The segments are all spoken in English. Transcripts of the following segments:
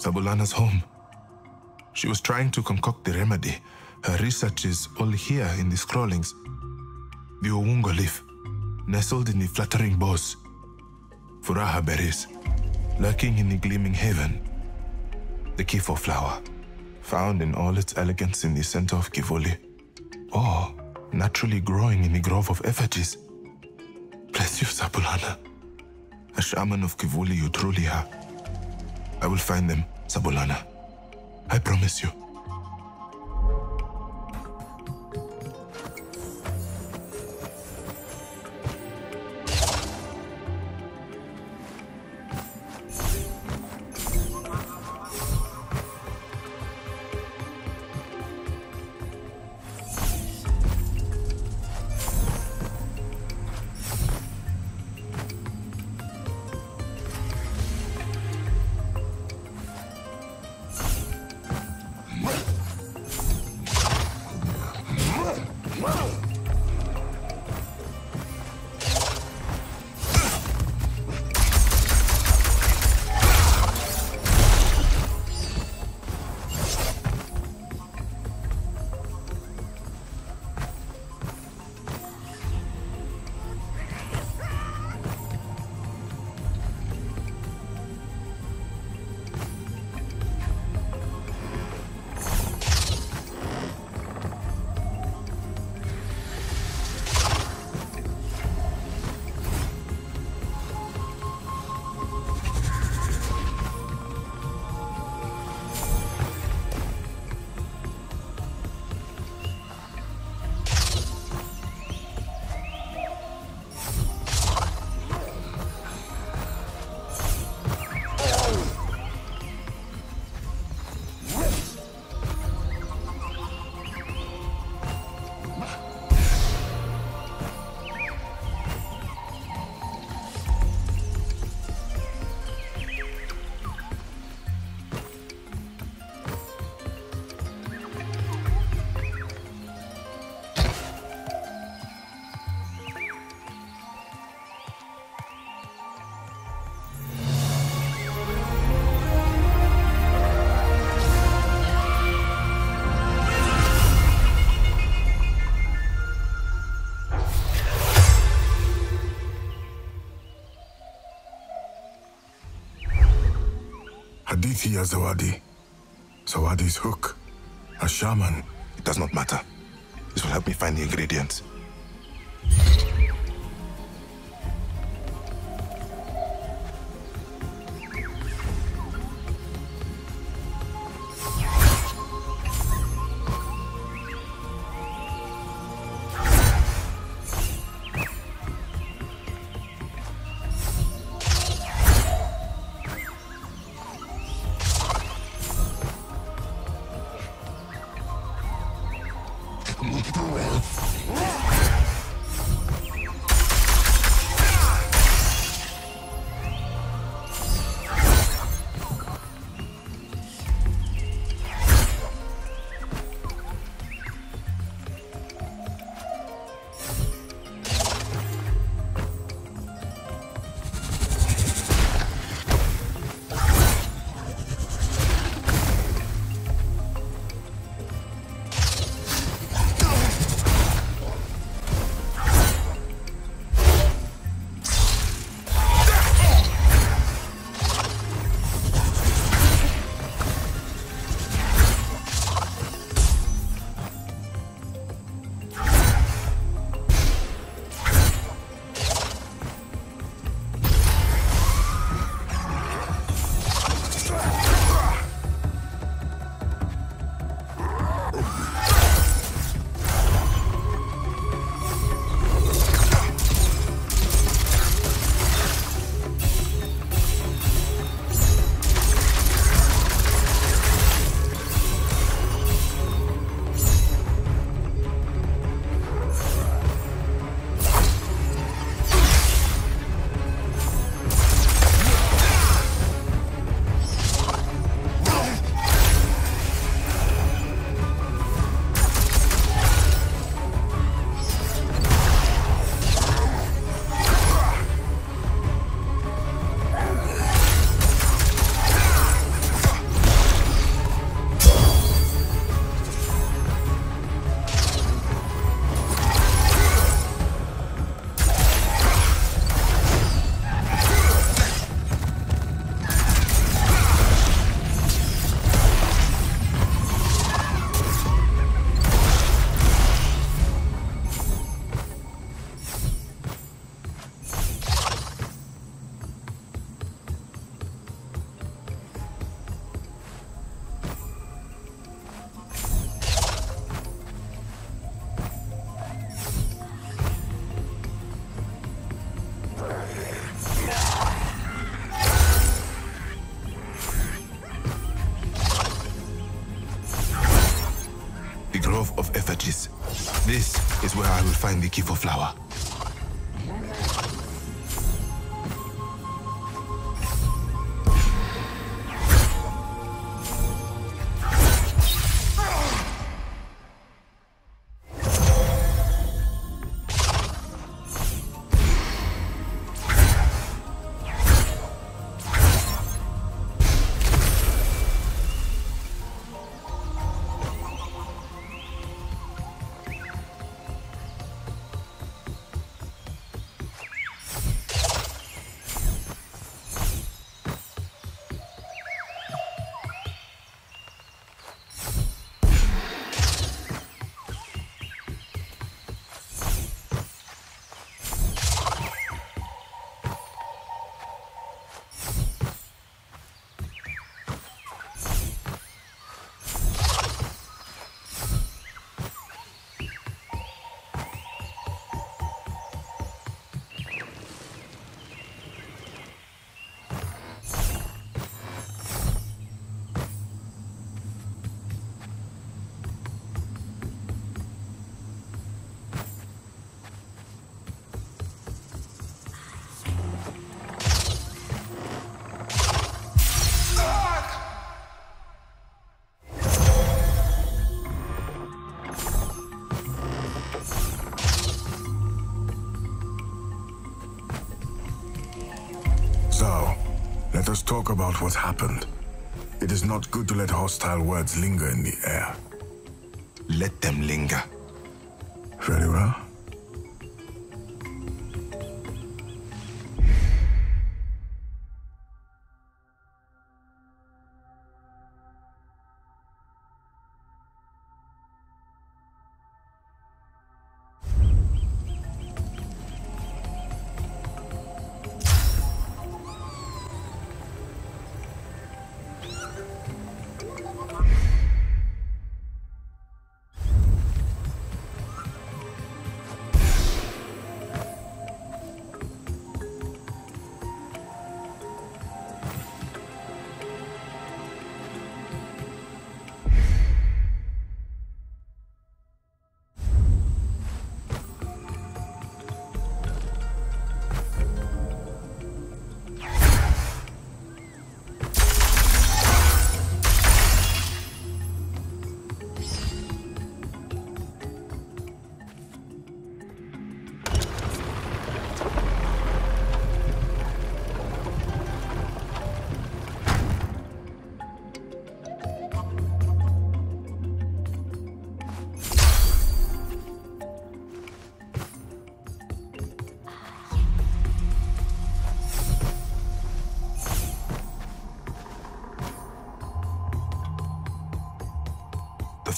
Sabulana's home. She was trying to concoct the remedy. Her research is all here in the scrollings. The Uwongo leaf, nestled in the fluttering boughs. Furaha berries, lurking in the gleaming haven. The Kifo flower, found in all its elegance in the center of Kivuli. Or naturally growing in the grove of effigies. Bless you, Sabulana. A shaman of Kivuli you truly are. I will find them, Sabulana. I promise you. Ya Zawadi. Zawadi's hook. A shaman. It does not matter. This will help me find the ingredients. Find the Kifo flower. Talk about what happened. It is not good to let hostile words linger in the air. Let them linger.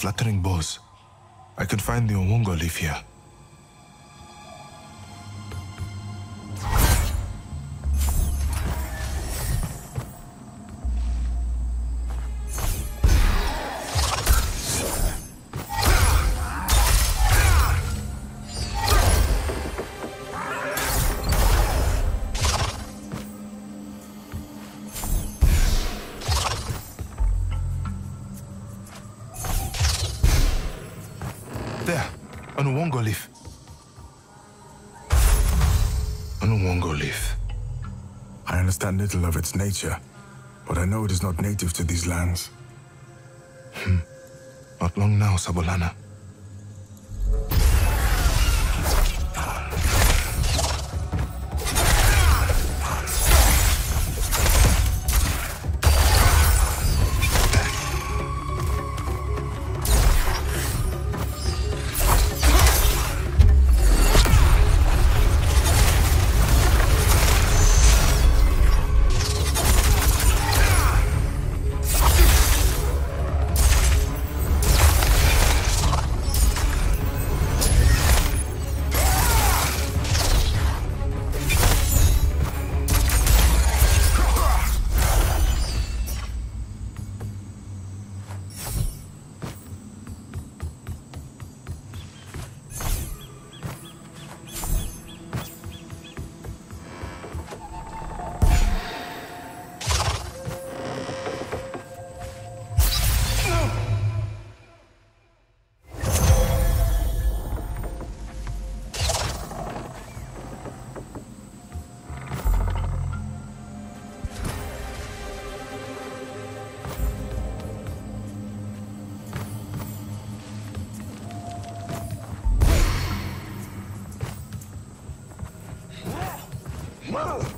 Fluttering boughs. I could find the Omungo leaf here. An Uwongo leaf. An Uwongo leaf. I understand little of its nature, but I know it is not native to these lands. Hmm. Not long now, Sabulana. The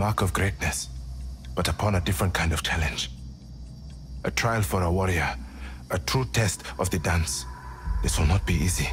mark of greatness, but upon a different kind of challenge. A trial for a warrior, a true test of the dance. This will not be easy.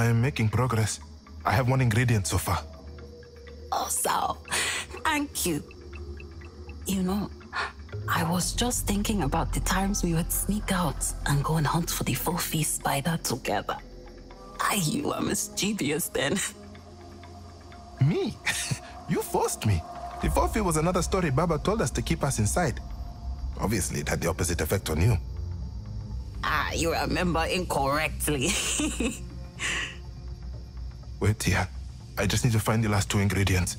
I am making progress. I have one ingredient so far. Oh, Sal, thank you. You know, I was just thinking about the times we would sneak out and go and hunt for the Fofi spider together. I, you were mischievous then. Me? you forced me. The Fofi was another story Baba told us to keep us inside. Obviously, it had the opposite effect on you. Ah, you remember incorrectly. Wait here. I just need to find the last two ingredients.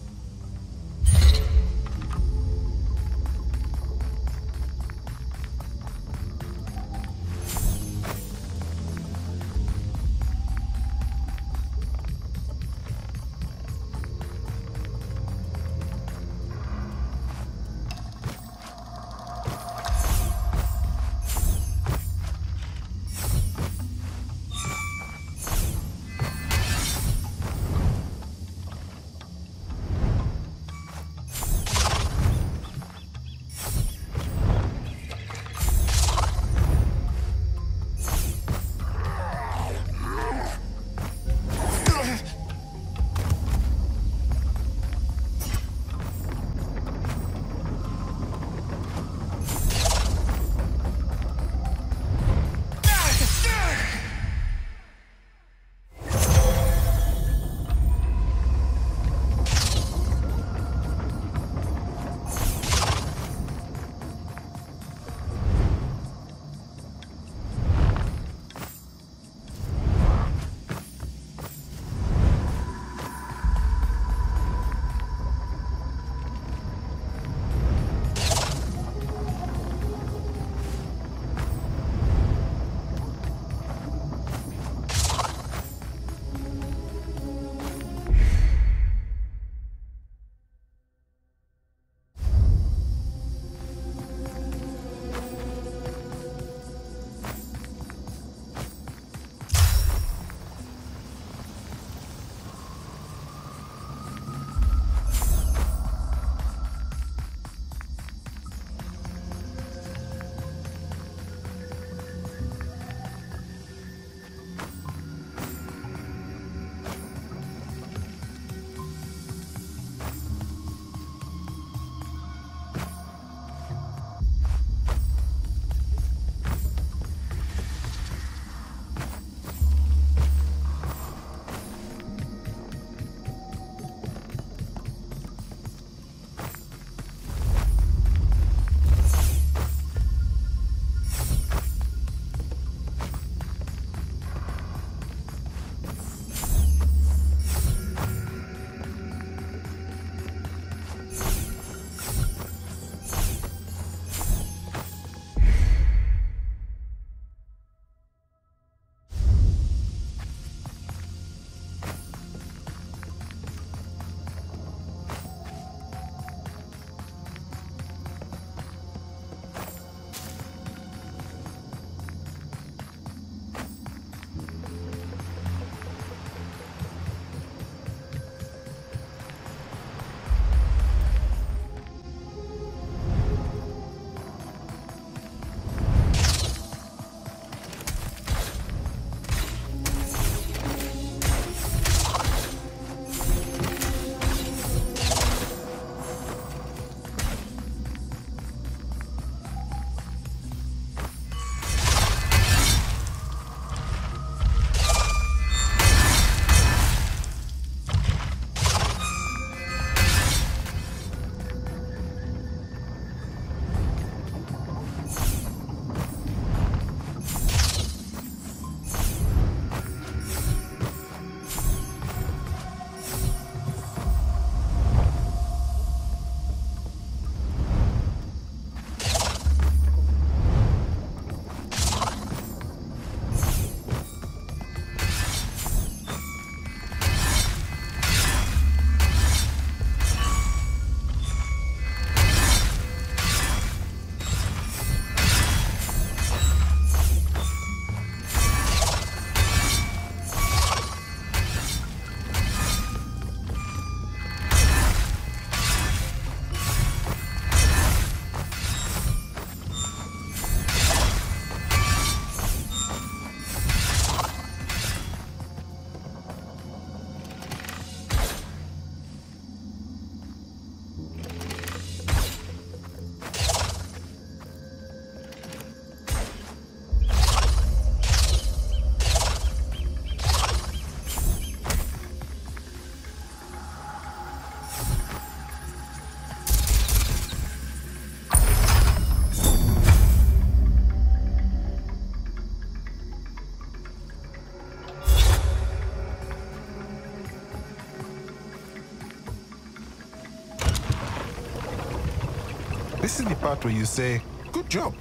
Is the part where you say, Good job.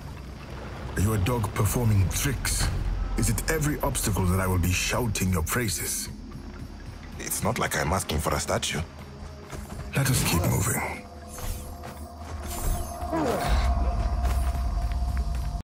Are you a dog performing tricks? Is it every obstacle that I will be shouting your praises? It's not like I'm asking for a statue. Let us keep moving.